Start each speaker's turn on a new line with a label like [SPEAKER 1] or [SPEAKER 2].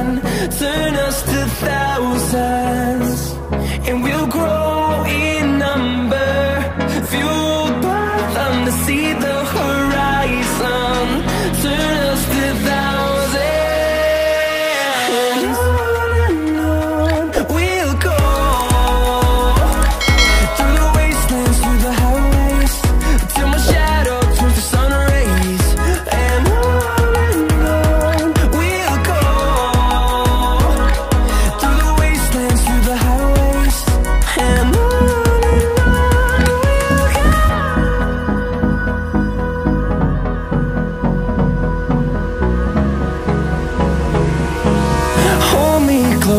[SPEAKER 1] turn us